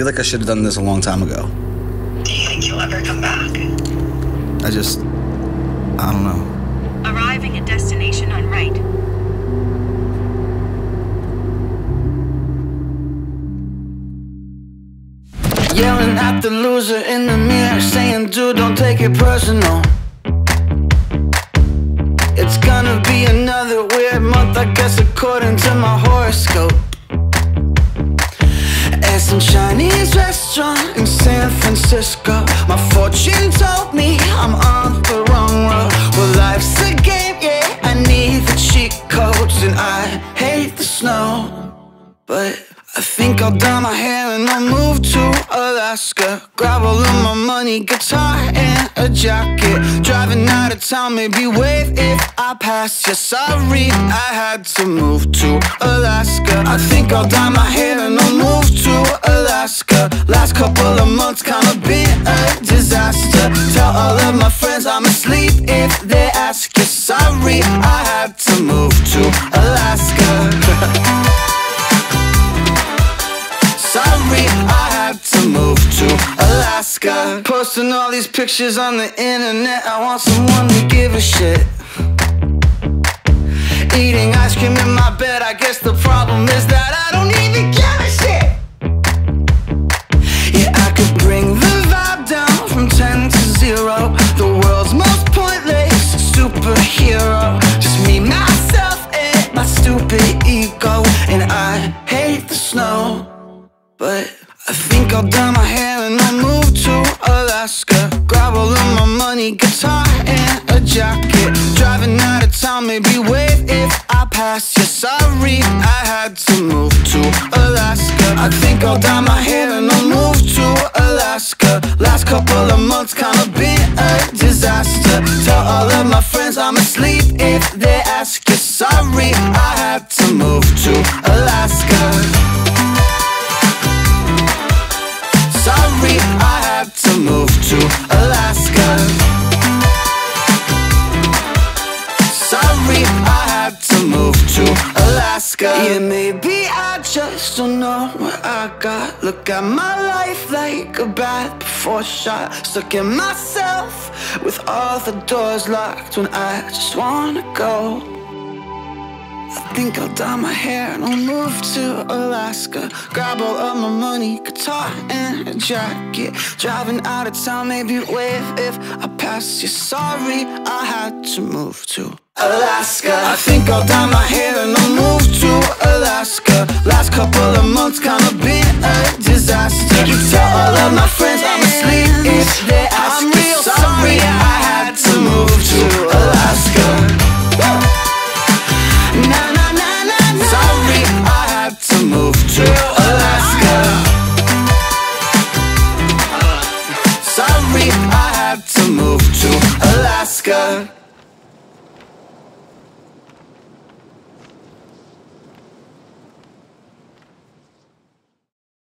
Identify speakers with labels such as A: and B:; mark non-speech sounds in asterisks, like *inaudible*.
A: feel like I should have done this a long time ago.
B: Do you think you'll ever come back?
A: I just. I don't know.
C: Arriving at destination on right.
D: Yelling at the loser in the mirror, saying, dude, don't take it personal. It's gonna be another weird month, I guess, according to my horoscope. Francisco, my fortune told me I'm on the wrong road. Well, life's a game, yeah, I need the cheat codes, and I hate the snow. But I think I'll dye my hair and I'll move to Alaska. Grab all of my money, guitar and a jacket. Driving out of town, maybe wave if I pass you. Sorry, I had to move to Alaska. I think I'll dye my hair and I'll move to Alaska. Last couple of months kinda been a disaster. Tell all of my friends I'm asleep if they ask you. Sorry, I had to move to Alaska. *laughs* Sorry, I had to move to Alaska. Posting all these pictures on the internet. I want someone to give a shit. Eating ice cream in my bed. I guess the problem is that I don't But I think I'll dye my hair and I'll move to Alaska. Grab all of my money, guitar and a jacket. Driving out of town, maybe wave if I pass you. Sorry, I had to move to Alaska. I think I'll dye my hair and I'll move to Alaska. Last couple of months kinda been a disaster. Tell all of my friends I'm asleep if they Yeah, maybe I just don't know what I got. Look at my life like a bat before shot. Stuck in myself with all the doors locked when I just wanna go. I think I'll dye my hair and I'll move to Alaska. Grab all of my money, guitar and a jacket. Driving out of town, maybe wave if I pass you. Sorry, I had to move to Alaska. I think I'll dye my hair and I'll move to Alaska. Sorry,